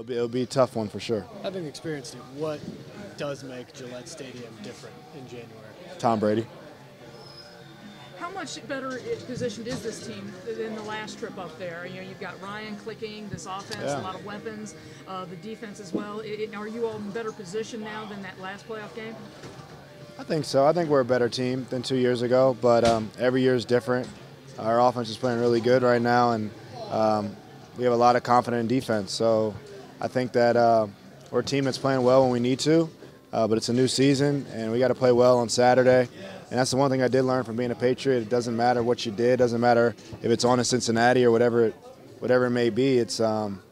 it'll be it'll be a tough one for sure. Having experienced it, what does make Gillette Stadium different in January? Tom Brady. How much better positioned is this team than the last trip up there? You know, you've got Ryan clicking, this offense, Yeah. a lot of weapons, uh, the defense as well. I- I- are you all in better position now than that last playoff game? I think so. I think we're a better team than two years ago, but um, every year is different. Our offense is playing really good right now, and um, we have a lot of confidence in defense. So I think that uh, we're a team that's playing well when we need to, uh, but it's a new season, and we got to play well on Saturday. And that's the one thing I did learn from being a Patriot. It doesn't matter what you did. It doesn't matter if it's on in Cincinnati or whatever, it, whatever it may be. It's um,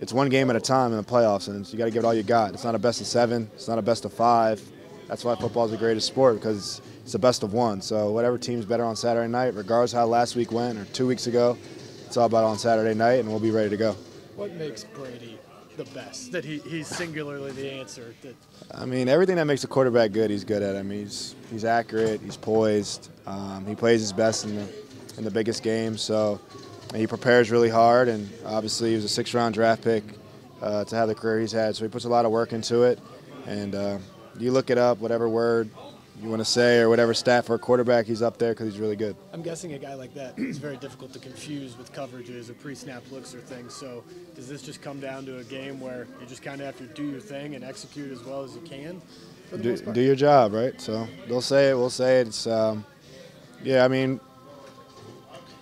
it's one game at a time in the playoffs, and you got to give it all you got. It's not a best of seven. It's not a best of five. That's why football is the greatest sport because it's the best of one. So whatever team's better on Saturday night, regardless how last week went or two weeks ago, it's all about on Saturday night, and we'll be ready to go. What makes Brady the best? That he, he's singularly the answer. That I mean, everything that makes a quarterback good, he's good at. I mean, he's he's accurate, he's poised, um, he plays his best in the in the biggest games. So he prepares really hard, and obviously he was a six-round draft pick uh, to have the career he's had. So he puts a lot of work into it, and uh, you look it up, whatever word you want to say or whatever stat for a quarterback, he's up there because he's really good. I'm guessing a guy like that is very difficult to confuse with coverages or pre-snap looks or things. So does this just come down to a game where you just kind of have to do your thing and execute as well as you can? Do, do your job, right? So they'll say it, we'll say it. It's, um, yeah, I mean,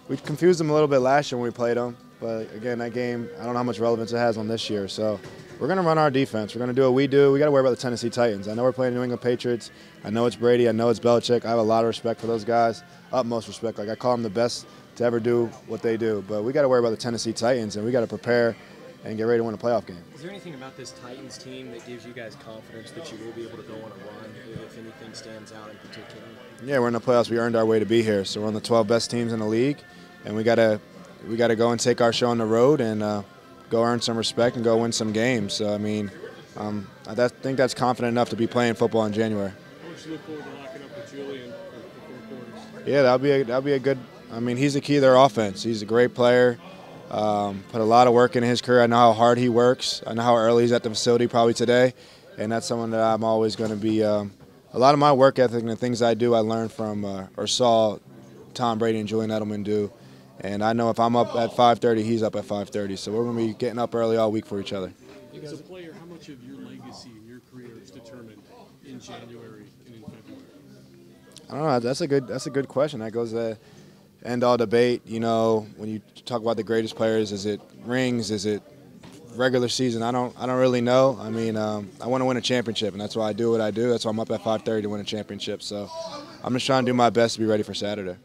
we confused them a little bit last year when we played them, but again, that game, I don't know how much relevance it has on this year. So we're going to run our defense. We're going to do what we do. We got to worry about the Tennessee Titans. I know we're playing New England Patriots. I know it's Brady. I know it's Belichick. I have a lot of respect for those guys, utmost respect. Like I call them the best to ever do what they do. But we got to worry about the Tennessee Titans, and we got to prepare and get ready to win a playoff game. Is there anything about this Titans team that gives you guys confidence that you will be able to go on a run if anything stands out in particular? Yeah, we're in the playoffs. We earned our way to be here. So we're on the 12 best teams in the league, and we gotta we gotta go and take our show on the road and uh, go earn some respect and go win some games. So I mean, um, I that, think that's confident enough to be playing football in January. How much do you look forward to locking up with Julian for four quarters? Yeah, that'll be a, that'll be a good. I mean, he's the key to their offense. He's a great player. Um, put a lot of work in his career. I know how hard he works. I know how early he's at the facility, probably today, and that's someone that I'm always going to be. Um, a lot of my work ethic and the things I do, I learned from uh, or saw Tom Brady and Julian Edelman do. And I know if I'm up at 5:30, he's up at 5:30. So we're going to be getting up early all week for each other. As a player, how much of your legacy and your career is determined in January and in February? I don't know. That's a good. That's a good question. That goes to end all debate. You know, when you talk about the greatest players, is it rings? Is it regular season? I don't. I don't really know. I mean, um, I want to win a championship, and that's why I do what I do. That's why I'm up at 5:30 to win a championship. So, I'm just trying to do my best to be ready for Saturday.